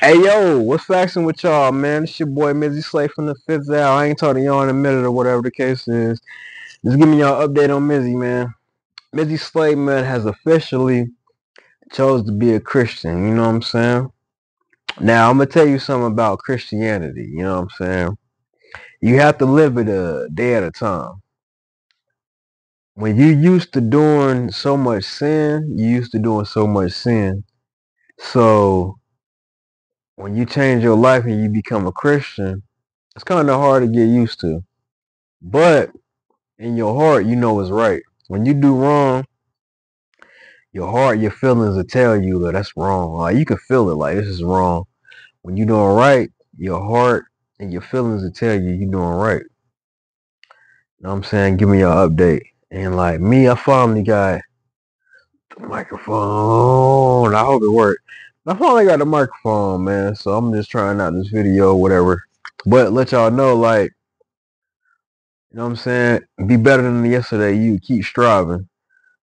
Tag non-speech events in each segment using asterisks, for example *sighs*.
Hey yo, what's faxing with y'all, man? It's your boy Mizi Sla from the Fifth Out. I ain't talking to y'all in a minute or whatever the case is. Just give me y'all update on Mizi, man. Mizi Sla, man, has officially chose to be a Christian. You know what I'm saying? Now I'm gonna tell you something about Christianity. You know what I'm saying? You have to live it a day at a time. When you used to doing so much sin, you used to doing so much sin. So when you change your life and you become a Christian, it's kind of hard to get used to. But in your heart, you know it's right. When you do wrong, your heart, your feelings will tell you that that's wrong. Like you can feel it, like this is wrong. When you doing right, your heart and your feelings will tell you you're doing right. You know what I'm saying? Give me your update. And like me, I finally got the microphone. I hope it worked. I finally got a microphone, man. So I'm just trying out this video, or whatever. But let y'all know, like, you know what I'm saying? Be better than yesterday. You keep striving.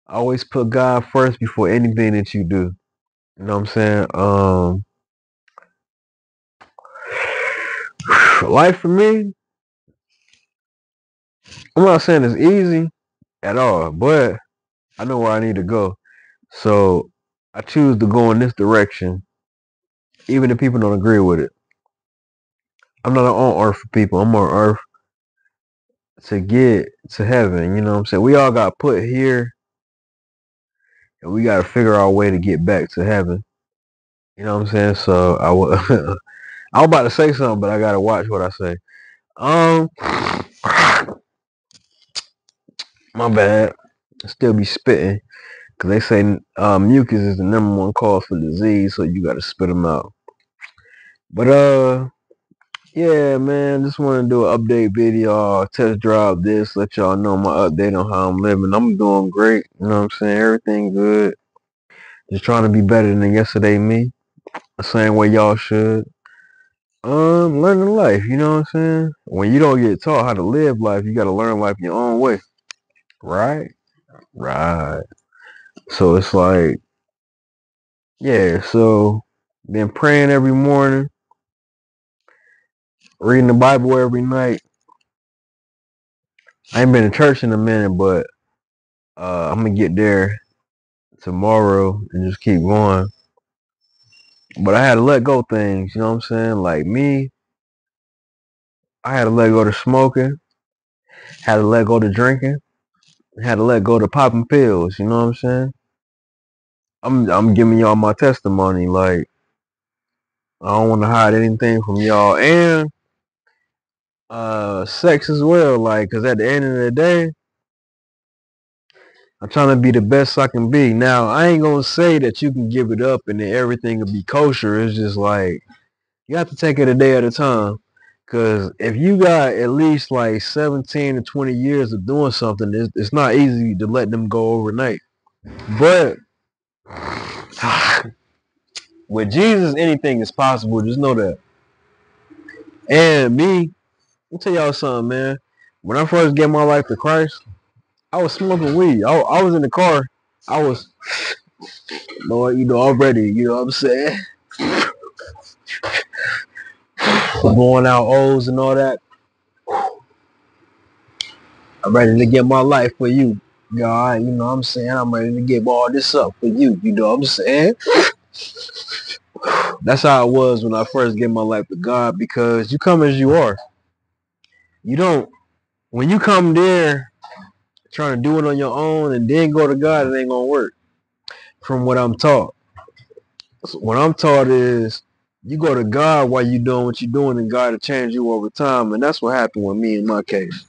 Always put God first before anything that you do. You know what I'm saying? Um, *sighs* life for me, I'm not saying it's easy at all, but I know where I need to go. So I choose to go in this direction, even if people don't agree with it. I'm not on earth for people. I'm on earth to get to heaven. You know what I'm saying? We all got put here and we got to figure out a way to get back to heaven. You know what I'm saying? So I was, *laughs* I was about to say something, but I got to watch what I say. Um, *sniffs* my bad. Still be spitting. Cause they say uh, mucus is the number one cause for disease, so you gotta spit them out. But uh, yeah, man, just want to do an update video, test drive this, let y'all know my update on how I'm living. I'm doing great, you know what I'm saying? Everything good. Just trying to be better than yesterday me, the same way y'all should. Um, learning life, you know what I'm saying? When you don't get taught how to live life, you gotta learn life your own way, right? Right. So it's like, yeah. So been praying every morning reading the Bible every night. I ain't been to church in a minute, but uh, I'm gonna get there tomorrow and just keep going. But I had to let go things, you know what I'm saying? Like me, I had to let go to smoking, had to let go to drinking, had to let go to popping pills, you know what I'm saying? I'm I'm giving y'all my testimony, like I don't want to hide anything from y'all and uh sex as well, like cause at the end of the day, I'm trying to be the best I can be. Now, I ain't gonna say that you can give it up and then everything will be kosher. It's just like you have to take it a day at a time. Cause if you got at least like 17 to 20 years of doing something, it's, it's not easy to let them go overnight. But *sighs* with Jesus, anything is possible. Just know that. And me, I'll tell y'all something, man. When I first gave my life to Christ, I was smoking weed. I, I was in the car. I was, *sighs* Lord, you know, I'm. You know what I'm saying? *sighs* Going out O's and all that. I'm ready to get my life for you. God, you know what I'm saying? I'm ready to give all this up for you. You know what I'm saying? *sighs* That's how it was when I first gave my life to God because you come as you are. You don't, when you come there trying to do it on your own and then go to God, it ain't going to work from what I'm taught. So what I'm taught is you go to God while you're doing what you're doing and God will change you over time. And that's what happened with me in my case.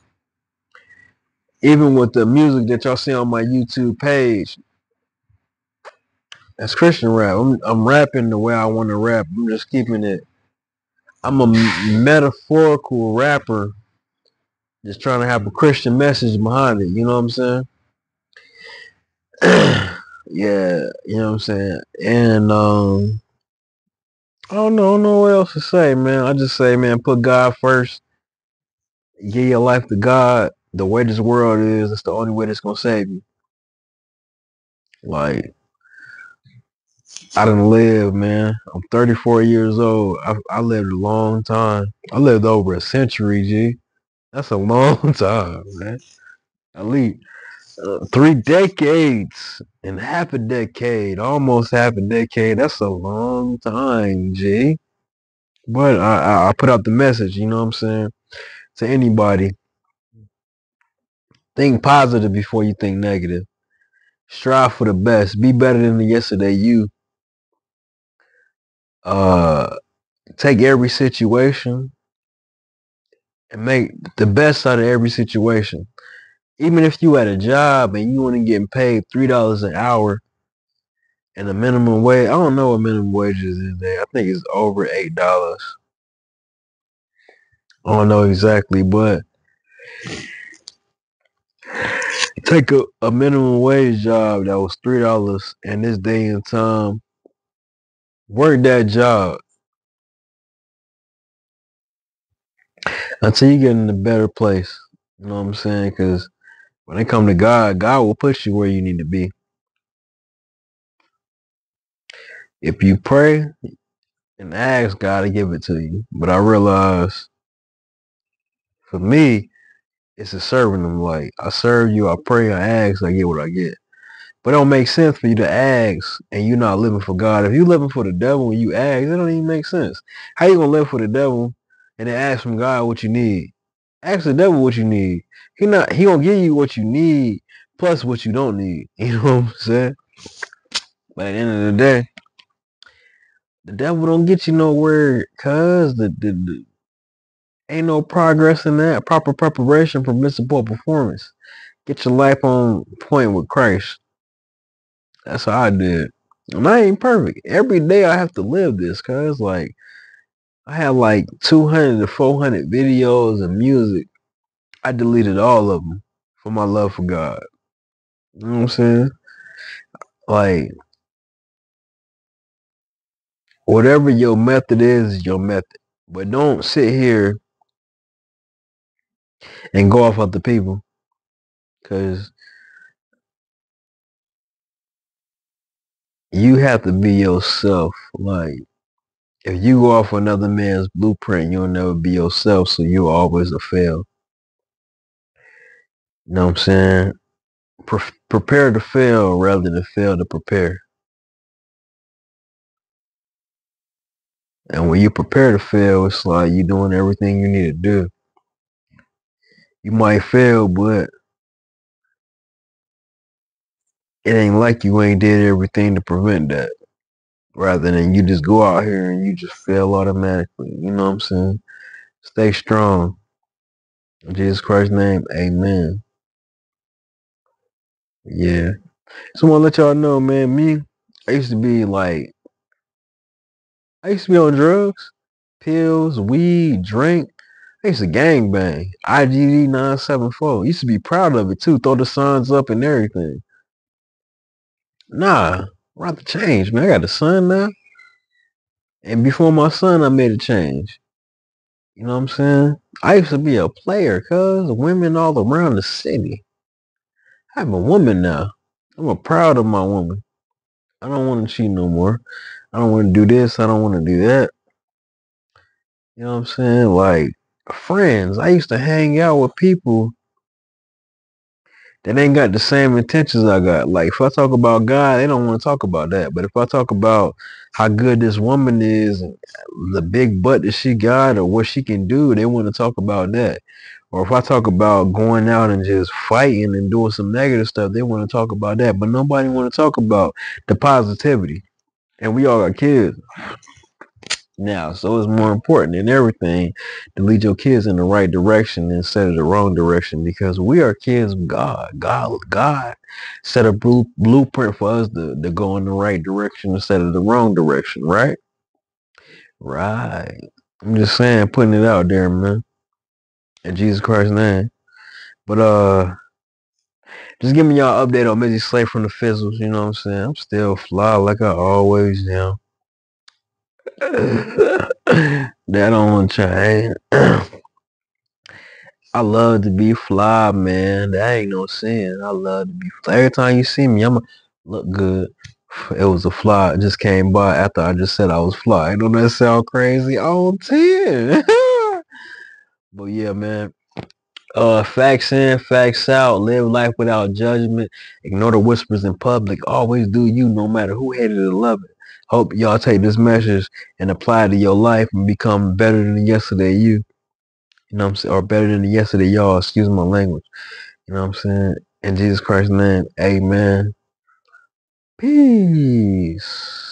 Even with the music that y'all see on my YouTube page, that's Christian rap. I'm, I'm rapping the way I want to rap. I'm just keeping it. I'm a metaphorical rapper, just trying to have a Christian message behind it. You know what I'm saying? *clears throat* yeah, you know what I'm saying. And um, I don't know, I don't know what else to say, man. I just say, man, put God first. Give your life to God. The way this world is, it's the only way that's gonna save you. Like I didn't live, man. I'm 34 years old. I, I lived a long time. I lived over a century, G. That's a *laughs* long time, man. At least uh, three decades and half a decade, almost half a decade. That's a long time, G. But I, I, I put out the message, you know what I'm saying, to anybody. Think positive before you think negative. Strive for the best. Be better than the yesterday you. Uh, take every situation and make the best out of every situation. Even if you at a job and you only getting paid three dollars an hour and the minimum wage, I don't know what minimum wage is there. I think it's over eight dollars. I don't know exactly, but take a, a minimum wage job that was three dollars in this day and time. Work that job until you get in a better place. You know what I'm saying? Because when it come to God, God will put you where you need to be. If you pray and ask God to give it to you, but I realize for me, it's a serving them. Like I serve you, I pray, I ask, I get what I get. But it don't make sense for you to ask and you're not living for God. If you're living for the devil and you ask, it don't even make sense. How you gonna live for the devil and then ask from God what you need? Ask the devil what you need. He not he gonna give you what you need plus what you don't need. *laughs* You know what I'm saying? But at the end of the day, the devil don't get you nowhere cause the, the, the ain't no progress in that. Proper preparation prevents poor performance. Get your life on point with Christ. That's how I did. And I ain't perfect. Every day I have to live this, cause like I have like 200 to 400 videos and music. I deleted all of them for my love for God. You know what I'm saying? Like whatever your method is, is your method. But don't sit here and go off other people, cause you have to be yourself. Like if you go off another man's blueprint, you'll never be yourself, so you'll always a fail. You know what I'm saying? Pre- prepare to fail rather than fail to prepare. And when you prepare to fail, it's like you're doing everything you need to do. You might fail, but it ain't like you ain't did everything to prevent that. Rather than you just go out here and you just fail automatically. You know what I'm saying? Stay strong. In Jesus Christ's name, amen. Yeah. So I want to let y'all know, man, me, I used to be like, I used to be on drugs, pills, weed, drink. I used to gang bang. IGD 974. Used to be proud of it too. Throw the signs up and everything. Nah, I'm about to change, man. I got a son now. And before my son, I made a change. You know what I'm saying? I used to be a player, cuz women all around the city. I'm a woman now. I'm a proud of my woman. I don't want to cheat no more. I don't want to do this. I don't want to do that. You know what I'm saying? Like friends. I used to hang out with people that ain't got the same intentions I got. Like if I talk about God, they don't want to talk about that. But if I talk about how good this woman is, and the big butt that she got, or what she can do, they want to talk about that. Or if I talk about going out and just fighting and doing some negative stuff, they want to talk about that. But nobody want to talk about the positivity. And we all got kids now, so it's more important than everything to lead your kids in the right direction instead of the wrong direction because we are kids of God. God, God set a blue, blueprint for us to, to go in the right direction instead of the wrong direction, right? Right. I'm just saying, putting it out there, man. In Jesus Christ's name. But uh just give me y'all update on Mizi Sla from the Fizzles, you know what I'm saying? I'm still fly like I always am. That don't change. I love to be fly, man. That ain't no sin. I love to be fly. Every time you see me, I'ma look good, It was a fly. It just came by after I just said I was fly. Don't that sound crazy? On 10. *laughs* but yeah, man. Uh, facts in, facts out. Live life without judgment. Ignore the whispers in public. Always do you, no matter who hated or love it. Hope y'all take this message and apply it to your life and become better than yesterday you. You know what I'm saying? Or better than yesterday y'all. Excuse my language. You know what I'm saying? In Jesus Christ's name, amen. Peace.